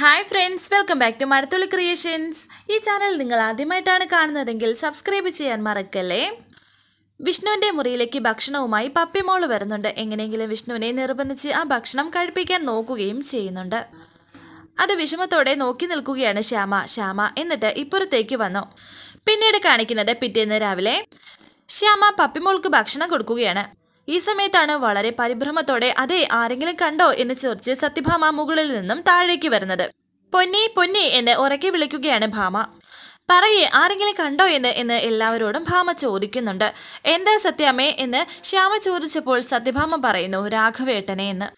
Hi friends welcome back to Mazhathulli creations ഈ channel നിങ്ങൾ ആദ്യമായിട്ടാണ് കാണുന്നതെങ്കിൽ സബ്സ്ക്രൈബ് ചെയ്യാൻ മറക്കല്ലേ? വിഷ്ണുവിന്റെ മുറിയിലേക്ക് ഭക്ഷണവുമായി പപ്പിമോൾ വരുന്നുണ്ട്. എങ്ങനെയെങ്കിലും വിഷ്ണുവിനെ നിർബന്ധിച്ച് ആ ഭക്ഷണം കഴിപ്പിക്കാൻ നോക്കുകയും ചെയ്യുന്നുണ്ട്. അത് വിഷമത്തോടെ നോക്കി നിൽക്കുകയാണ് ശ്യാമ. ശ്യാമ എന്നിട്ട് ഇപ്പുറത്തേക്ക് വന്നു. പിന്നീട് കാണിക്കുന്നത് പിറ്റേന്ന് രാവിലെ ശ്യാമ പപ്പിമോൾക്ക് ഭക്ഷണം കൊടുക്കുകയാണ്. ഈ സമയത്താണ് വളരെ പരിഭ്രമത്തോടെ അതെ ആരെങ്കിലും കണ്ടോ എന്ന് ചോദിച്ച് സത്യഭാമ മുകളിൽ നിന്നും താഴേക്ക് വരുന്നത്. പൊന്നി പൊന്നി എന്ന് ഉറക്കി വിളിക്കുകയാണ് ഭാമ. പറയേ ആരെങ്കിലും കണ്ടോ എന്ന് എന്ന് എല്ലാവരോടും ഭാമ ചോദിക്കുന്നുണ്ട്. എന്താ സത്യാമ്മേ എന്ന് ശ്യാമ ചോദിച്ചപ്പോൾ സത്യഭാമ പറയുന്നു രാഘവേട്ടനെ എന്ന്.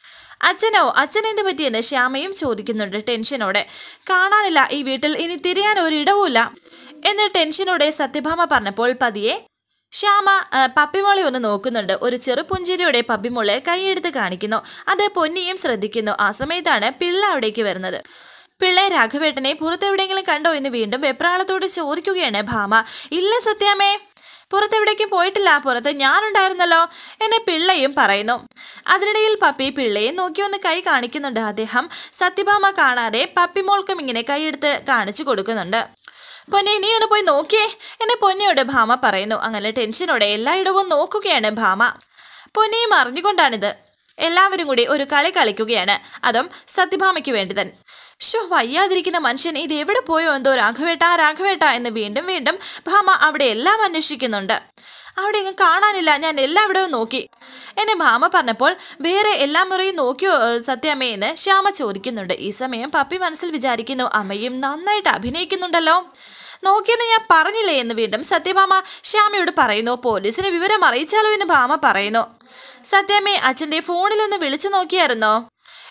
അച്ഛനോ അച്ഛനെന്ത് പറ്റിയെന്ന് ശ്യാമയും ചോദിക്കുന്നുണ്ട് ടെൻഷനോടെ. കാണാനില്ല ഈ വീട്ടിൽ ഇനി തിരിയാൻ ഒരിടവുമില്ല എന്ന് ടെൻഷനോടെ സത്യഭാമ പറഞ്ഞപ്പോൾ പതിയെ ശ്യാമ പപ്പിമോളെ ഒന്ന് നോക്കുന്നുണ്ട്. ഒരു ചെറുപുഞ്ചിരിയുടെ പപ്പിമോളെ കൈയെടുത്ത് കാണിക്കുന്നു. അത് പൊന്നിയും ശ്രദ്ധിക്കുന്നു. ആ സമയത്താണ് പിള്ള അവിടേക്ക് വരുന്നത്. പിള്ളേ രാഘവേട്ടനെ പുറത്തെവിടെയെങ്കിലും കണ്ടോ എന്ന് വീണ്ടും വെപ്രാളത്തോട് ചോദിക്കുകയാണ് ഭാമ. ഇല്ല സത്യാമേ പുറത്തെവിടേക്കും പോയിട്ടില്ല. പുറത്ത് ഞാനുണ്ടായിരുന്നല്ലോ എന്നെ പിള്ളയും പറയുന്നു. അതിനിടയിൽ പപ്പി പിള്ളയെ നോക്കി ഒന്ന് കൈ കാണിക്കുന്നുണ്ട്. അദ്ദേഹം സത്യഭാമ കാണാതെ പപ്പിമോൾക്കും ഇങ്ങനെ കൈയെടുത്ത് കാണിച്ചു കൊടുക്കുന്നുണ്ട്. പൊന്നെ നീ ഒന്ന് പോയി നോക്കിയേ. എന്നെ പൊന്നയോട് ഭാമ പറയുന്നു. അങ്ങനെ ടെൻഷനോടെ എല്ലായിടവും നോക്കുകയാണ് ഭാമ. പൊന്നയും അറിഞ്ഞുകൊണ്ടാണിത്. എല്ലാവരും കൂടി ഒരു കളി കളിക്കുകയാണ്. അതും സത്യഭാമയ്ക്ക് വേണ്ടി തന്നെ ഷോ വയ്യാതിരിക്കുന്ന മനുഷ്യൻ ഇത് എവിടെ പോയോ എന്തോ രാഘവേട്ട രാഘവേട്ട എന്ന് വീണ്ടും വീണ്ടും ഭാമ അവിടെ എല്ലാം അന്വേഷിക്കുന്നുണ്ട്. അവിടെ ഇങ്ങ് കാണാനില്ല. ഞാൻ എല്ലാവിടെയും നോക്കി. എന്നെ ഭാമ പറഞ്ഞപ്പോൾ വേറെ എല്ലാ മുറിയും നോക്കിയോ സത്യാമ്മയെന്ന് ശ്യാമ ചോദിക്കുന്നുണ്ട്. ഈ സമയം പപ്പി മനസ്സിൽ വിചാരിക്കുന്നു അമ്മയും നന്നായിട്ട് അഭിനയിക്കുന്നുണ്ടല്ലോ. നോക്കിയെന്ന് ഞാൻ പറഞ്ഞില്ലേ എന്ന് വീണ്ടും സത്യഭാമ ശ്യാമയോട് പറയുന്നു. പോലീസിന് വിവരം അറിയിച്ചാലോ എന്ന് ഭാമ പറയുന്നു. സത്യാമ്മേ അച്ഛന്റെ ഫോണിലൊന്ന് വിളിച്ചു നോക്കിയായിരുന്നോ?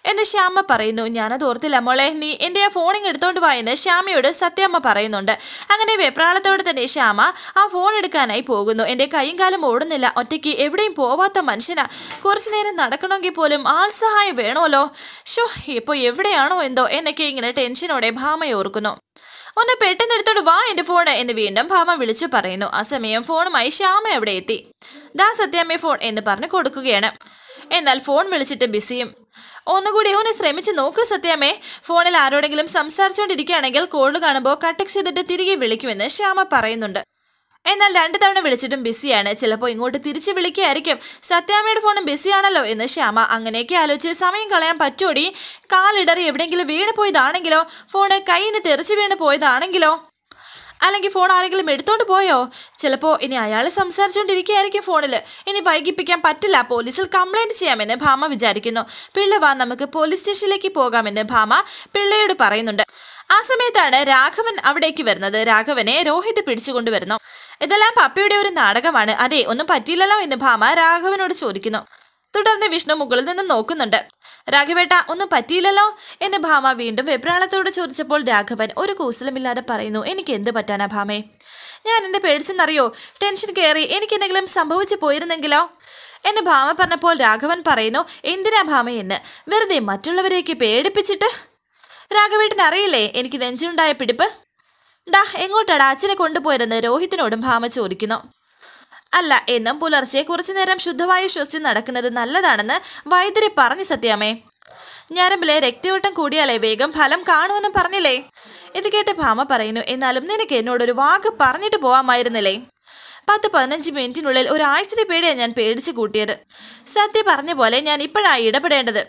എന്ന് ശ്യാമ പറയുന്നു. ഞാനത് ഓർത്തില്ല മോളെ. നീ എന്റെ ആ ഫോണിങ് എടുത്തോണ്ട് വാ എന്ന് ശ്യാമയോട് സത്യാമ്മ പറയുന്നുണ്ട്. അങ്ങനെ വെപ്രാളത്തോടെ തന്നെ ശ്യാമ ആ ഫോൺ എടുക്കാനായി പോകുന്നു. എന്റെ കൈയും കാലും ഓടുന്നില്ല. ഒറ്റയ്ക്ക് എവിടെയും പോവാത്ത മനുഷ്യനാ. കുറച്ചു നേരം നടക്കണമെങ്കിൽ പോലും ആൾ സഹായം വേണമല്ലോ. ഷോ ഇപ്പോൾ എവിടെയാണോ എന്തോ എന്നൊക്കെ ഇങ്ങനെ ടെൻഷനോടെ ഭാമയോർക്കുന്നു ഒന്ന് പെട്ടെന്ന് എടുത്തോണ്ട് വാ എന്റെ ഫോൺ എന്ന് വീണ്ടും ഭാമ വിളിച്ചു പറയുന്നു. ആ സമയം ഫോണുമായി ശ്യാമ അവിടെ എത്തി? ദാ സത്യാമ്മേ ഫോൺ എന്ന് പറഞ്ഞ് കൊടുക്കുകയാണ്. എന്നാൽ ഫോൺ വിളിച്ചിട്ട് ബിസിയും ഒന്നുകൂടി ഒന്ന് ശ്രമിച്ച് നോക്കൂ സത്യാമ്മേ. ഫോണിൽ ആരോടെങ്കിലും സംസാരിച്ചുകൊണ്ടിരിക്കുകയാണെങ്കിൽ കോൾ കാണുമ്പോൾ കട്ടക് ചെയ്തിട്ട് തിരികെ വിളിക്കുമെന്ന് ശ്യാമ പറയുന്നുണ്ട്. എന്നാൽ രണ്ടു തവണ വിളിച്ചിട്ടും ബിസിയാണ്. ചിലപ്പോൾ ഇങ്ങോട്ട് തിരിച്ച് വിളിക്കുകയായിരിക്കും. സത്യാമ്മയുടെ ഫോണും ബിസിയാണല്ലോ എന്ന് ശ്യാമ അങ്ങനെയൊക്കെ ആലോചിച്ച് സമയം കളയാൻ പറ്റൂടി. കാലിടറി എവിടെയെങ്കിലും വീണ് പോയതാണെങ്കിലോ? ഫോണ് കയ്യിന് തെറിച്ച് വീണ് പോയതാണെങ്കിലോ? അല്ലെങ്കിൽ ഫോൺ ആരെങ്കിലും എടുത്തോണ്ട് പോയോ? ചിലപ്പോൾ ഇനി അയാൾ സംസാരിച്ചുകൊണ്ടിരിക്കുകയായിരിക്കും ഫോണിൽ ഇനി വൈകിപ്പിക്കാൻ പറ്റില്ല. പോലീസിൽ കംപ്ലൈന്റ് ചെയ്യാമെന്ന് ഭാമ വിചാരിക്കുന്നു. പിള്ള വാ നമുക്ക് പോലീസ് സ്റ്റേഷനിലേക്ക് പോകാമെന്ന് ഭാമ പിള്ളയോട് പറയുന്നുണ്ട്. ആ സമയത്താണ് രാഘവൻ അവിടേക്ക് വരുന്നത്. രാഘവനെ രോഹിത് പിടിച്ചുകൊണ്ടുവരുന്നു ഇതെല്ലാം പപ്പയുടെ ഒരു നാടകമാണ്. അതെ ഒന്നും പറ്റിയില്ലല്ലോ എന്ന് ഭാമ രാഘവനോട് ചോദിക്കുന്നു. തുടർന്ന് വിഷ്ണു മുകളിൽ നിന്നും നോക്കുന്നുണ്ട്. രാഘവേട്ട ഒന്നും പറ്റിയില്ലല്ലോ എന്ന് ഭാമ വീണ്ടും വെപ്രാളത്തോട് ചോദിച്ചപ്പോൾ രാഘവൻ ഒരു കൂസലമില്ലാതെ പറയുന്നു എനിക്ക് എന്ത് പറ്റാനാ ഭാമേ? ഞാൻ എന്റെ പേടിച്ചെന്നറിയോ? ടെൻഷൻ കയറി എനിക്ക് എന്തെങ്കിലും സംഭവിച്ചു പോയിരുന്നെങ്കിലോ? എന്ന് ഭാമ പറഞ്ഞപ്പോൾ രാഘവൻ പറയുന്നു എന്തിനാ ഭാമ എന്ന്? വെറുതെ മറ്റുള്ളവരെയൊക്കെ പേടിപ്പിച്ചിട്ട്? രാഘവേട്ടൻ അറിയില്ലേ എനിക്ക് നെഞ്ചുണ്ടായ പിടിപ്പ്? ഡാ എങ്ങോട്ടാടാ അച്ഛനെ കൊണ്ടുപോയതെന്ന് രോഹിത്തിനോടും ഭാമ ചോദിക്കുന്നു. അല്ല എന്നും പുലർച്ചെ കുറച്ചു നേരം ശുദ്ധവായു ശ്വസിച്ച് നടക്കുന്നത് നല്ലതാണെന്ന് വൈദ്യരെ പറഞ്ഞു സത്യാമേ ഞരമ്പിലെ രക്തയോട്ടം കൂടിയാലേ വേഗം ഫലം കാണുമെന്നും പറഞ്ഞില്ലേ? ഇത് കേട്ട് ഭാമ പറയുന്നു എന്നാലും നിനക്ക് എന്നോടൊരു വാക്ക് പറഞ്ഞിട്ട് പോവാമായിരുന്നില്ലേ? പത്ത് പതിനഞ്ച് മിനിറ്റിനുള്ളിൽ ഒരു ആഴ്ചത്തെ പേടിയാണ് ഞാൻ പേടിച്ചു കൂട്ടിയത്. സത്യ പറഞ്ഞ പോലെ ഞാൻ ഇപ്പോഴാണ് ഇടപെടേണ്ടത്.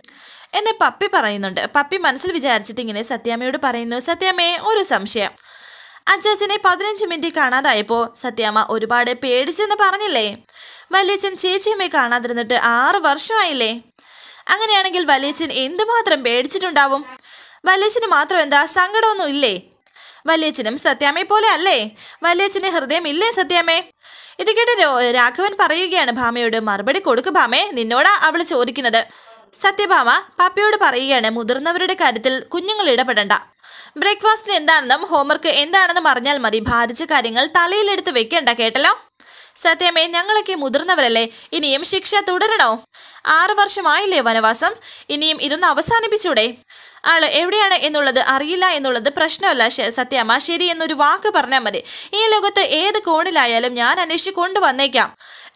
എന്നെ പപ്പി പറയുന്നുണ്ട്. പപ്പി മനസ്സിൽ വിചാരിച്ചിട്ട് ഇങ്ങനെ സത്യാമ്മയോട് പറയുന്നു. സത്യാമ്മയെ ഒരു സംശയം. അച്ചാച്ചനെ പതിനഞ്ച് മിനിറ്റ് കാണാതായപ്പോൾ സത്യാമ്മ ഒരുപാട് പേടിച്ചെന്ന് പറഞ്ഞില്ലേ? വല്യച്ഛൻ ചേച്ചിയമ്മയെ കാണാതിരുന്നിട്ട് ആറ് വർഷമായില്ലേ? അങ്ങനെയാണെങ്കിൽ വല്യച്ഛൻ എന്തുമാത്രം പേടിച്ചിട്ടുണ്ടാവും? വല്യച്ഛന് മാത്രം എന്താ സങ്കടമൊന്നും ഇല്ലേ? വല്യച്ഛനും സത്യാമ്മയെ പോലെ അല്ലേ? വല്യച്ഛന് ഹൃദയം ഇല്ലേ സത്യാമ്മേ? ഇത് കേട്ട് രാഘവൻ പറയുകയാണ് ഭാമയോട്. മറുപടി കൊടുക്ക് ഭാമേ നിന്നോടാ അവൾ ചോദിക്കുന്നത്. സത്യഭാമ പാപ്പയോട് പറയുകയാണ് മുതിർന്നവരുടെ കാര്യത്തിൽ കുഞ്ഞുങ്ങൾ ഇടപെടണ്ട. ബ്രേക്ക്ഫാസ്റ്റിന് എന്താണെന്നും ഹോംവർക്ക് എന്താണെന്നും അറിഞ്ഞാൽ മതി. ഭാരിച്ച കാര്യങ്ങൾ തലയിലെടുത്ത് വെക്കേണ്ട കേട്ടല്ലോ? സത്യമേ ഞങ്ങളൊക്കെ മുതിർന്നവരല്ലേ? ഇനിയും ശിക്ഷ തുടരണോ? ആറ് വർഷമായില്ലേ വനവാസം? ഇനിയും ഇതൊന്ന് അവസാനിപ്പിച്ചൂടെ? ആൾ എവിടെയാണ് എന്നുള്ളത് അറിയില്ല എന്നുള്ളത് പ്രശ്നമല്ല. സത്യാമ്മ ശരി എന്നൊരു വാക്ക് പറഞ്ഞാൽ മതി. ഈ ലോകത്ത് ഏത് കോണിലായാലും ഞാൻ അന്വേഷിച്ച് കൊണ്ടുവന്നേക്കാം.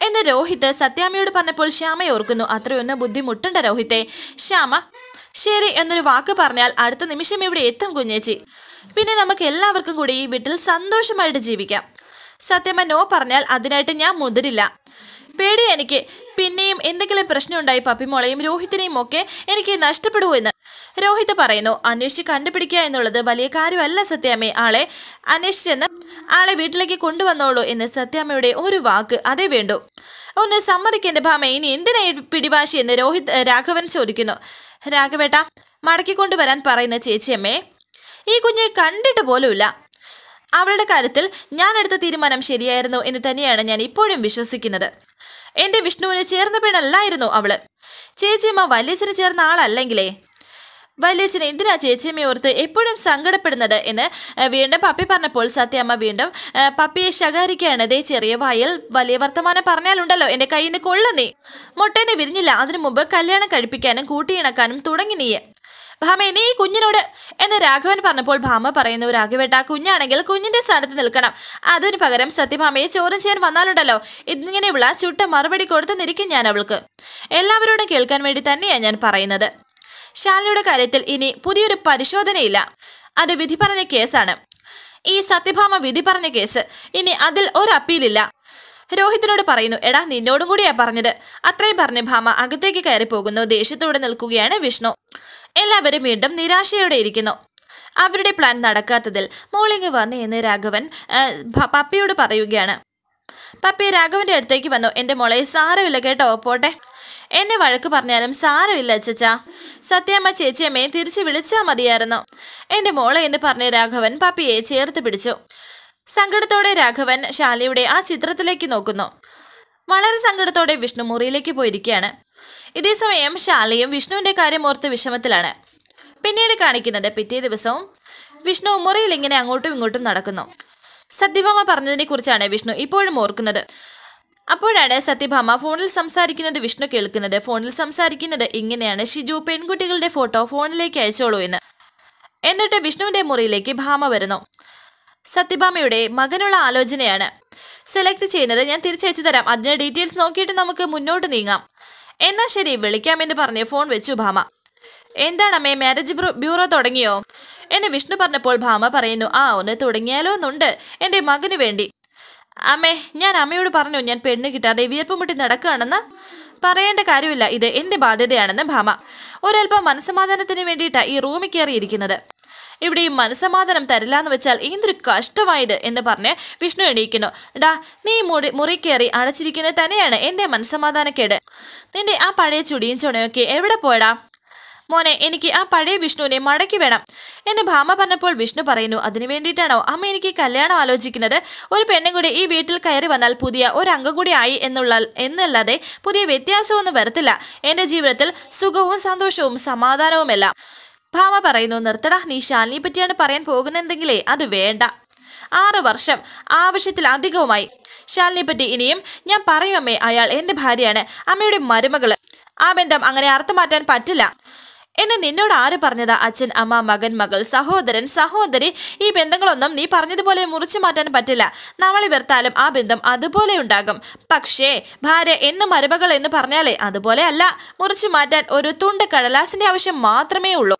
എന്ന് രോഹിത് സത്യാമ്മയോട് പറഞ്ഞപ്പോൾ ശ്യാമ ഓർക്കുന്നു. അത്രയൊന്ന് ബുദ്ധിമുട്ടുണ്ട് രോഹിത്തെ. ശ്യാമ ശരി എന്നൊരു വാക്ക് പറഞ്ഞാൽ അടുത്ത നിമിഷം ഇവിടെ എത്തും കുഞ്ഞേച്ചി. പിന്നെ നമുക്ക് എല്ലാവർക്കും കൂടി ഈ വീട്ടിൽ സന്തോഷമായിട്ട് ജീവിക്കാം. സത്യമ്മ നോ പറഞ്ഞാൽ അതിനായിട്ട് ഞാൻ മുതിരില്ല. പേടി എനിക്ക്. പിന്നെയും എന്തെങ്കിലും പ്രശ്നമുണ്ടായി പപ്പിമോളെയും രോഹിത്തിനെയും ഒക്കെ എനിക്ക് നഷ്ടപ്പെടുമോ എന്ന്. രോഹിത് പറയുന്നു അന്വേഷിച്ച് കണ്ടുപിടിക്കുക എന്നുള്ളത് വലിയ കാര്യമല്ല സത്യാമ്മേ ആളെ അന്വേഷിച്ചെന്ന് ആളെ വീട്ടിലേക്ക് കൊണ്ടുവന്നോളൂ എന്ന് സത്യാമ്മയുടെ ഒരു വാക്ക് അതേ വേണ്ടു. ഒന്ന് സമ്മതിക്കേണ്ട ഭാമ ഇനി എന്തിനായി പിടിവാശി? എന്ന് രോഹിത് രാഘവൻ ചോദിക്കുന്നു. രാഘവേട്ട മടക്കിക്കൊണ്ടുവരാൻ പറയുന്ന ചേച്ചിയമ്മേ ഈ കുഞ്ഞെ കണ്ടിട്ട് പോലുമില്ല. അവളുടെ കാര്യത്തിൽ ഞാൻ എടുത്ത തീരുമാനം ശരിയായിരുന്നു എന്ന് തന്നെയാണ് ഞാൻ ഇപ്പോഴും വിശ്വസിക്കുന്നത്. എന്റെ വിഷ്ണുവിന് ചേർന്ന പെണ്ണല്ലായിരുന്നു അവൾ. ചേച്ചിയമ്മ വല്യച്ഛന് ചേർന്ന ആളല്ലെങ്കിലേ വല്യച്ഛൻ എന്തിനാ ചേച്ചിയമ്മയെ ഓർത്ത് എപ്പോഴും സങ്കടപ്പെടുന്നത് എന്ന് വീണ്ടും പപ്പി പറഞ്ഞപ്പോൾ സത്യമ്മ വീണ്ടും പപ്പിയെ ശകാരിക്കുകയാണ്. ദേ ചെറിയ വായിൽ വലിയ വർത്തമാനം പറഞ്ഞാലുണ്ടല്ലോ എന്റെ കയ്യിൽ നിന്ന് കൊള്ളുന്നേ മുട്ടേനെ വിരിഞ്ഞില്ല. അതിനു മുമ്പ് കല്യാണം കഴിപ്പിക്കാനും കൂട്ടിയിണക്കാനും തുടങ്ങി നീ. ഭാമ നീ കുഞ്ഞിനോട് എന്ന് രാഘവൻ പറഞ്ഞപ്പോൾ ഭാമ പറയുന്നു രാഘവേട്ട കുഞ്ഞാണെങ്കിൽ കുഞ്ഞിന്റെ സ്ഥാനത്ത് നിൽക്കണം. അതിന് പകരം സത്യഭാമയെ ചോദ്യം ചെയ്യാൻ വന്നാലുണ്ടല്ലോ. ഇങ്ങനെയുള്ള ചുട്ട മറുപടി കൊടുത്തു നിരിക്കും ഞാൻ അവൾക്ക്. എല്ലാവരോടും കേൾക്കാൻ വേണ്ടി തന്നെയാണ് ഞാൻ പറയുന്നത്. ശാലയുടെ കാര്യത്തിൽ ഇനി പുതിയൊരു പരിശോധനയില്ല. അത് വിധി പറഞ്ഞ കേസാണ്. ഈ സത്യഭാമ വിധി പറഞ്ഞ കേസ് ഇനി അതിൽ ഒരു അപ്പീലില്ല. രോഹിത്തിനോട് പറയുന്നു എടാ നിന്നോടും കൂടിയാ പറഞ്ഞത്. അത്രയും പറഞ്ഞ് ഭാമ അകത്തേക്ക് കയറി പോകുന്നു. ദേഷ്യത്തോടെ നിൽക്കുകയാണ് വിഷ്ണു. എല്ലാവരും വീണ്ടും നിരാശയോടെ ഇരിക്കുന്നു. അവരുടെ പ്ലാൻ നടക്കാത്തതിൽ മോളിങ് വന്ന് എന്ന് രാഘവൻ പപ്പിയോട് പറയുകയാണ്. പപ്പി രാഘവന്റെ അടുത്തേക്ക് വന്നു എന്റെ മോളെ സാരമില്ല കേട്ടോ പോട്ടെ. എന്നെ വഴക്ക് പറഞ്ഞാലും സാരമില്ല അച്ചച്ച. സത്യമ്മ ചേച്ചിയമ്മയെ തിരിച്ചു വിളിച്ചാൽ മതിയായിരുന്നു. എന്റെ മോളെ എന്ന് പറഞ്ഞ രാഘവൻ പപ്പിയെ ചേർത്ത് പിടിച്ചു. സങ്കടത്തോടെ രാഘവൻ ശാലിയുടെ ആ ചിത്രത്തിലേക്ക് നോക്കുന്നു. വളരെ സങ്കടത്തോടെ വിഷ്ണു മുറിയിലേക്ക് പോയിരിക്കുകയാണ്. ഇതേസമയം ശാലയും വിഷ്ണുവിന്റെ കാര്യം ഓർത്ത് വിഷമത്തിലാണ്. പിന്നീട് കാണിക്കുന്നത് പിറ്റേ ദിവസവും വിഷ്ണു മുറിയിൽ ഇങ്ങനെ അങ്ങോട്ടും ഇങ്ങോട്ടും നടക്കുന്നു. സത്യഭാമ പറഞ്ഞതിനെ കുറിച്ചാണ് വിഷ്ണു ഇപ്പോഴും ഓർക്കുന്നത്. അപ്പോഴാണ് സത്യഭാമ ഫോണിൽ സംസാരിക്കുന്നത് വിഷ്ണു കേൾക്കുന്നത്. ഫോണിൽ സംസാരിക്കുന്നത് ഇങ്ങനെയാണ്. ഷിജു പെൺകുട്ടികളുടെ ഫോട്ടോ ഫോണിലേക്ക് അയച്ചോളൂ എന്ന്. എന്നിട്ട് വിഷ്ണുവിന്റെ മുറിയിലേക്ക് ഭാമ വരുന്നു. സത്യഭാമയുടെ മകനുള്ള ആലോചനയാണ്. സെലക്ട് ചെയ്യുന്നത് ഞാൻ തിരിച്ചയച്ചു തരാം. അതിന്റെ ഡീറ്റെയിൽസ് നോക്കിയിട്ട് നമുക്ക് മുന്നോട്ട് നീങ്ങാം. എന്നാ ശരി വിളിക്കാമെന്ന് പറഞ്ഞ് ഫോൺ വെച്ചു ഭാമ. എന്താണമ്മേ മാരേജ് ബ്യൂറോ തുടങ്ങിയോ? എന്ന് വിഷ്ണു പറഞ്ഞപ്പോൾ ഭാമ പറയുന്നു ആ ഒന്ന് തുടങ്ങിയാലോ എന്നുണ്ട്. എന്റെ മകന് വേണ്ടി. അമ്മേ ഞാൻ അമ്മയോട് പറഞ്ഞു ഞാൻ പെണ്ണ് കിട്ടാതെ വിയർപ്പ് മുട്ടി നടക്കുകയാണെന്ന്. പറയേണ്ട കാര്യമില്ല ഇത് എന്റെ ബാധ്യതയാണെന്ന് ഭാമ. ഒരല്പം മനസ്സമാധാനത്തിന് വേണ്ടിയിട്ടാണ് ഈ റൂമിൽ കയറിയിരിക്കുന്നത്. ഇവിടെ ഈ മനസ്സമാധാനം തരില്ല എന്ന് വെച്ചാൽ എന്തൊരു കഷ്ടമായത് എന്ന് പറഞ്ഞ് വിഷ്ണു എണീക്കുന്നു. ഡാ നീ മുറി മുറി കയറി അടച്ചിരിക്കുന്നത് തന്നെയാണ് എന്റെ മനസ്സമാധാനക്കേട്. നിന്റെ ആ പഴയ ചുടിയും ചുണയൊക്കെ എവിടെ പോയടാ? മോനെ എനിക്ക് ആ പഴയ വിഷ്ണുവിനെ മടക്കി വേണം. എന്ന് ഭാമ പറഞ്ഞപ്പോൾ വിഷ്ണു പറയുന്നു അതിനു വേണ്ടിയിട്ടാണോ? അമ്മ എനിക്ക് കല്യാണം ആലോചിക്കുന്നത്? ഒരു പെണ്ണും കൂടി ഈ വീട്ടിൽ കയറി വന്നാൽ പുതിയ ഒരു അംഗം കൂടി ആയി എന്നുള്ള എന്നല്ലാതെ പുതിയ വ്യത്യാസമൊന്നും വരത്തില്ല. എന്റെ ജീവിതത്തിൽ സുഖവും സന്തോഷവും സമാധാനവുമെല്ലാം. ഭാമ പറയുന്നു നിർത്തട നീ ശാലിനിയെ പറ്റിയാണ് പറയാൻ പോകുന്നതെങ്കിലേ അത് വേണ്ട. ആറ് വർഷം ആവശ്യത്തിലധികവുമായി ശാലിനിയെ പറ്റി ഇനിയും ഞാൻ പറയും അമ്മേ അയാൾ എന്റെ ഭാര്യയാണ്. അമ്മയുടെ മരുമകൾ. ആ ബന്ധം അങ്ങനെ അർത്ഥമാറ്റാൻ പറ്റില്ല. എന്നെ നിന്നോട് ആര് പറഞ്ഞതാ? അച്ഛൻ അമ്മ മകൻ മകൾ സഹോദരൻ സഹോദരി ഈ ബന്ധങ്ങളൊന്നും നീ പറഞ്ഞതുപോലെ മുറിച്ചു മാറ്റാൻ പറ്റില്ല. നമ്മളെ വെറുത്താലും ആ ബന്ധം അതുപോലെ ഉണ്ടാകും. പക്ഷേ ഭാര്യ എന്ന് മരുമകൾ എന്ന് പറഞ്ഞാലേ അതുപോലെ അല്ല. മുറിച്ചു മാറ്റാൻ ഒരു തുണ്ട് കടലാസിന്റെ ആവശ്യം മാത്രമേ ഉള്ളൂ.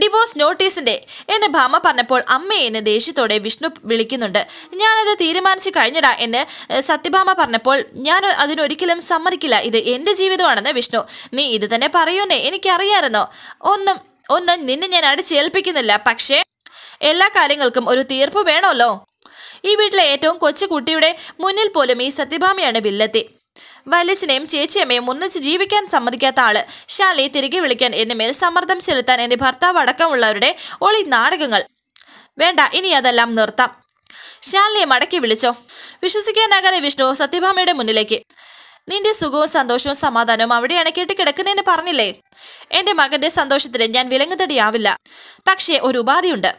ഡിവോഴ്സ് നോട്ടീസിന്റെ എന്ന് ഭാമ പറഞ്ഞപ്പോൾ അമ്മ എന്നെ ദേഷ്യത്തോടെ വിഷ്ണു വിളിക്കുന്നുണ്ട്. ഞാനത് തീരുമാനിച്ചു കഴിഞ്ഞടാ എന്ന് സത്യഭാമ പറഞ്ഞപ്പോൾ ഞാൻ അതിനൊരിക്കലും സമ്മതിക്കില്ല. ഇത് എന്റെ ജീവിതമാണെന്ന് വിഷ്ണു. നീ ഇത് തന്നെ പറയൂന്നേ? എനിക്കറിയാമായിരുന്നോ? ഒന്നും ഒന്നും നിന്നെ ഞാൻ അടിച്ചേൽപ്പിക്കുന്നില്ല പക്ഷേ എല്ലാ കാര്യങ്ങൾക്കും ഒരു തീർപ്പ് വേണമല്ലോ? ഈ വീട്ടിലെ ഏറ്റവും കൊച്ചു കുട്ടിയുടെ മുന്നിൽ പോലും ഈ സത്യഭാമയാണ് വില്ലത്തി. വല്യച്ഛനെയും ചേച്ചിയമ്മയും ഒന്നിച്ച് ജീവിക്കാൻ സമ്മതിക്കാത്ത ആൾ. ശാലിയെ തിരികെ വിളിക്കാൻ എന്റെ മേൽ സമ്മർദ്ദം ചെലുത്താൻ എന്റെ ഭർത്താവ് അടക്കമുള്ളവരുടെ ഒളി നാടകങ്ങൾ. വേണ്ട ഇനി അതെല്ലാം നിർത്താം. ശാലിനിയെ മടക്കി വിളിച്ചോ? വിശ്വസിക്കാനാകാതെ വിഷ്ണു സത്യഭാമയുടെ മുന്നിലേക്ക്. നിന്റെ സുഖവും സന്തോഷവും സമാധാനവും അവിടെയാണ് കെട്ടിക്കിടക്കുന്നതെന്ന് പറഞ്ഞില്ലേ? എന്റെ മകന്റെ സന്തോഷത്തിന് ഞാൻ വിലങ്ങുതടിയാവില്ല. പക്ഷേ ഒരു ഉപാധിയുണ്ട്.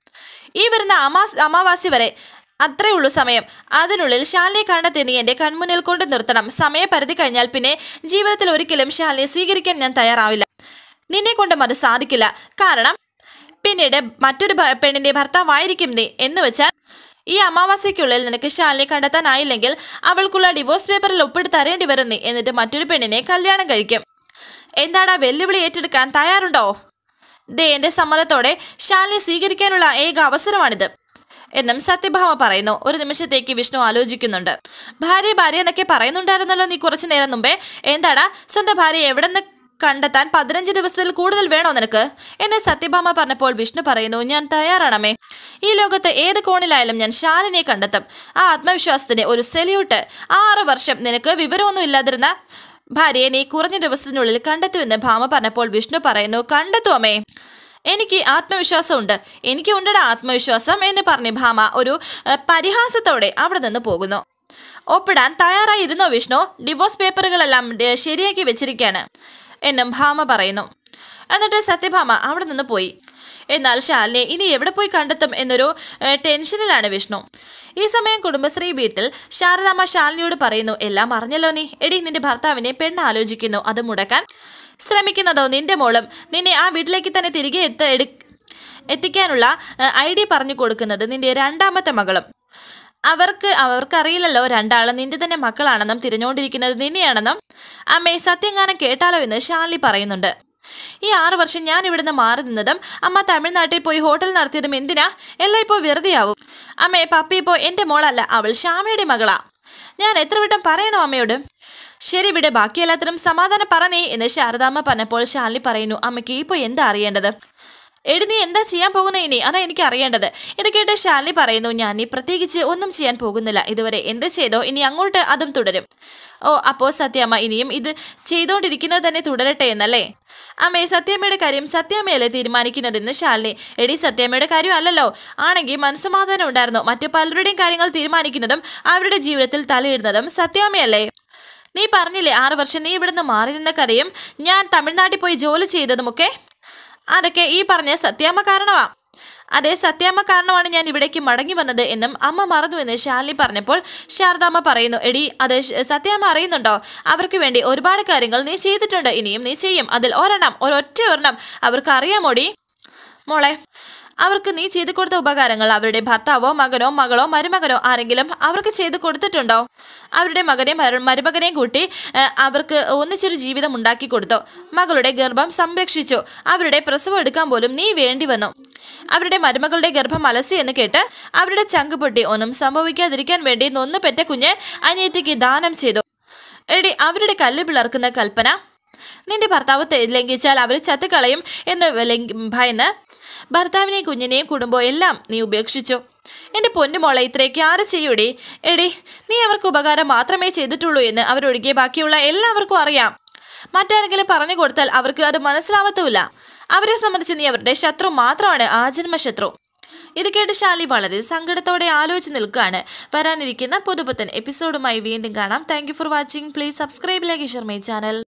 ഈ വരുന്ന അമാ അമാവാസി വരെ അത്രേ ഉള്ളൂ സമയം. അതിനുള്ളിൽ ശാലിനെ കണ്ടെത്തി എന്റെ കൺമുന്നിൽ കൊണ്ട് നിർത്തണം. സമയപരിധി കഴിഞ്ഞാൽ പിന്നെ ജീവിതത്തിൽ ഒരിക്കലും ശാലിനെ സ്വീകരിക്കാൻ ഞാൻ തയ്യാറാവില്ല. നിന്നെ കൊണ്ടും അത് സാധിക്കില്ല. കാരണം പിന്നീട് മറ്റൊരു പെണ്ണിന്റെ ഭർത്താവായിരിക്കും നീ എന്ന് വെച്ചാൽ ഈ അമാവാസ്യക്കുള്ളിൽ നിനക്ക് ശാലിനെ കണ്ടെത്താനായില്ലെങ്കിൽ അവൾക്കുള്ള ഡിവോഴ്സ് പേപ്പറിൽ ഒപ്പിട്ട് തരേണ്ടി വരും എന്നിട്ട് മറ്റൊരു പെണ്ണിനെ കല്യാണം കഴിക്കും. എന്താടാ വെല്ലുവിളി ഏറ്റെടുക്കാൻ തയ്യാറുണ്ടോ? ദേ എന്റെ സമ്മതത്തോടെ ശാലിനെ സ്വീകരിക്കാനുള്ള ഏക അവസരമാണിത്. എന്നും സത്യഭാമ പറയുന്നു. ഒരു നിമിഷത്തേക്ക് വിഷ്ണു ആലോചിക്കുന്നുണ്ട്. ഭാര്യ ഭാര്യ എന്നൊക്കെ പറയുന്നുണ്ടായിരുന്നല്ലോ നീ കുറച്ചു നേരം മുമ്പേ. എന്താടാ? സ്വന്തം ഭാര്യ എവിടെ നിന്ന് കണ്ടെത്താൻ പതിനഞ്ച് ദിവസത്തിൽ കൂടുതൽ വേണോ നിനക്ക്? എന്നെ സത്യഭാമ പറഞ്ഞപ്പോൾ വിഷ്ണു പറയുന്നു ഞാൻ തയ്യാറാണമേ ഈ ലോകത്ത് ഏത് കോണിലായാലും ഞാൻ ശാലിനിയെ കണ്ടെത്തും. ആ ആത്മവിശ്വാസത്തിന് ഒരു സെല്യൂട്ട്. ആറ് വർഷം നിനക്ക് വിവരമൊന്നും ഇല്ലാതിരുന്ന ഭാര്യയെ നീ കുറഞ്ഞ ദിവസത്തിനുള്ളിൽ കണ്ടെത്തുമെന്ന് ഭാമ പറഞ്ഞപ്പോൾ വിഷ്ണു പറയുന്നു കണ്ടെത്തുമേ എനിക്ക് ആത്മവിശ്വാസമുണ്ട്. എനിക്ക് ഉണ്ടടാ ആത്മവിശ്വാസം എന്ന് പറഞ്ഞ് ഭാമ ഒരു പരിഹാസത്തോടെ അവിടെ നിന്ന് പോകുന്നു. ഒപ്പിടാൻ തയ്യാറായിരുന്നോ വിഷ്ണു? ഡിവോഴ്സ് പേപ്പറുകളെല്ലാം ശരിയാക്കി വെച്ചിരിക്കുകയാണ് എന്നും ഭാമ പറയുന്നു. എന്നിട്ട് സത്യഭാമ അവിടെ നിന്ന് പോയി. എന്നാൽ ശാലിനെ ഇനി എവിടെ പോയി കണ്ടെത്തും എന്നൊരു ടെൻഷനിലാണ് വിഷ്ണു. ഈ സമയം കുടുംബശ്രീ വീട്ടിൽ ശാരദാമ്മ ശാലിനിയോട് പറയുന്നു എല്ലാം അറിഞ്ഞല്ലോ നീ. എടി നിന്റെ ഭർത്താവിനെ പെണ്ണ് ആലോചിക്കുന്നു അത് മുടക്കാൻ ശ്രമിക്കുന്നതോ നിന്റെ മോളും നിന്നെ ആ വീട്ടിലേക്ക് തന്നെ തിരികെ എത്ത എത്തിക്കാനുള്ള ഐഡിയ പറഞ്ഞു കൊടുക്കുന്നത് നിന്റെ രണ്ടാമത്തെ മകളും. അവർക്ക് അവർക്കറിയില്ലല്ലോ രണ്ടാളും നിന്റെ തന്നെ മക്കളാണെന്നും തിരഞ്ഞുകൊണ്ടിരിക്കുന്നത് നിന്നെയാണെന്നും അമ്മേ സത്യങ്ങാനം കേട്ടാലോ എന്ന് ഷാലി പറയുന്നുണ്ട്. ഈ ആറു വർഷം ഞാൻ ഇവിടുന്ന് മാറി നിന്നതും അമ്മ തമിഴ്നാട്ടിൽ പോയി ഹോട്ടൽ നടത്തിയതും എന്തിനാ? എല്ലാം ഇപ്പോൾ വെറുതെയാവും. അമ്മേ പപ്പി ഇപ്പോൾ എന്റെ മോളല്ല അവൾ ശ്യാമയുടെ മകളാ. ഞാൻ എത്ര വട്ടം പറയണോ അമ്മയോട്? ശരി ഇവിടെ ബാക്കി എല്ലാത്തിനും സമാധാനം പറഞ്ഞേ എന്ന് ശാരദാമ്മ പറഞ്ഞപ്പോൾ ശാലിനി പറയുന്നു അമ്മയ്ക്ക് ഇപ്പോൾ എന്താ അറിയേണ്ടത്? എടി നീ എന്താ ചെയ്യാൻ പോകുന്ന ഇനി? അതാ എനിക്ക് അറിയേണ്ടത്. ഇത് കേട്ട് ശാലിനി പറയുന്നു ഞാൻ നീ പ്രത്യേകിച്ച് ഒന്നും ചെയ്യാൻ പോകുന്നില്ല. ഇതുവരെ എന്ത് ചെയ്തോ ഇനി അങ്ങോട്ട് അതും തുടരും. ഓ അപ്പോൾ സത്യാമ്മ ഇനിയും ഇത് ചെയ്തുകൊണ്ടിരിക്കുന്നത് തന്നെ തുടരട്ടെ എന്നല്ലേ? അമ്മേ സത്യാമ്മയുടെ കാര്യം സത്യാമ്മയല്ലേ തീരുമാനിക്കുന്നതെന്ന് ശാലിനി? എടി സത്യാമ്മയുടെ കാര്യം അല്ലല്ലോ. ആണെങ്കിൽ മനസ്സമാധാനം ഉണ്ടായിരുന്നു. മറ്റു പലരുടെയും കാര്യങ്ങൾ തീരുമാനിക്കുന്നതും അവരുടെ ജീവിതത്തിൽ തലയിടുന്നതും സത്യാമ്മയല്ലേ? നീ പറഞ്ഞില്ലേ ആറ് വർഷം നീ ഇവിടുന്ന് മാറി നിന്ന കഥയും ഞാൻ തമിഴ്നാട്ടിൽ പോയി ജോലി ചെയ്തതുമൊക്കെ? അതൊക്കെ ഈ പറഞ്ഞ സത്യാമ്മ കാരണമാ അതെ സത്യാമ്മ കാരണമാണ് ഞാൻ ഇവിടേക്ക് മടങ്ങി വന്നത് എന്നും അമ്മ മറന്നു എന്ന് ശാലിനി പറഞ്ഞപ്പോൾ ശാരദാമ്മ പറയുന്നു എടി അത് സത്യാമ്മ അറിയുന്നുണ്ടോ? അവർക്ക് വേണ്ടി ഒരുപാട് കാര്യങ്ങൾ നീ ചെയ്തിട്ടുണ്ട്. ഇനിയും നീ ചെയ്യും. അതിൽ ഒരെണ്ണം ഒരൊറ്റ ഒരെണ്ണം അവർക്ക് അറിയാമോടി? മോളെ അവർക്ക് നീ ചെയ്തു കൊടുത്ത ഉപകാരങ്ങൾ അവരുടെ ഭർത്താവോ മകനോ മകളോ മരുമകനോ ആരെങ്കിലും അവർക്ക് ചെയ്തു കൊടുത്തിട്ടുണ്ടോ? അവരുടെ മകനെ മരു- മരുമകനെയും കൂട്ടി അവർക്ക് ഒന്നിച്ചൊരു ജീവിതം ഉണ്ടാക്കി കൊടുത്തു. മകളുടെ ഗർഭം സംരക്ഷിച്ചു. അവരുടെ പ്രസവം എടുക്കാൻ പോലും നീ വേണ്ടി വന്നു. അവരുടെ മരുമകളുടെ ഗർഭം അലസി എന്ന് കേട്ട് അവരുടെ ചങ്ക് പൊട്ടി. ഒന്നും സംഭവിക്കാതിരിക്കാൻ വേണ്ടി നൊന്നു പെറ്റ കുഞ്ഞ് അനിയത്തിക്ക് ദാനം ചെയ്തു. എടി അവരുടെ കല്ല് പിളർക്കുന്ന കൽപ്പന? നിന്റെ ഭർത്താവ് ലംഘിച്ചാൽ അവർ ചത്തുകളയും എന്ന് ഭയന്ന് ഭർത്താവിനെയും കുഞ്ഞിനെയും കുടുംബവും എല്ലാം നീ ഉപേക്ഷിച്ചു. എന്റെ പൊന്നുമോളെ ഇത്രയൊക്കെ ആര് ചെയ്യൂടെ? എടി നീ അവർക്ക് ഉപകാരം മാത്രമേ ചെയ്തിട്ടുള്ളൂ എന്ന് അവരൊഴികെ ബാക്കിയുള്ള എല്ലാവർക്കും അറിയാം. മറ്റാരെങ്കിലും പറഞ്ഞു കൊടുത്താൽ അവർക്ക് അത് മനസ്സിലാവത്തുമില്ല. അവരെ സംബന്ധിച്ച് നീ അവരുടെ ശത്രു മാത്രമാണ് ആജന്മ ശത്രു. ഇത് കേട്ട് ശാലി വളരെ സങ്കടത്തോടെ ആലോചിച്ച് നിൽക്കുകയാണ്. വരാനിരിക്കുന്ന പുതുപുത്തൻ എപ്പിസോഡുമായി വീണ്ടും കാണാം. Thank for watching please subscribe like share my channel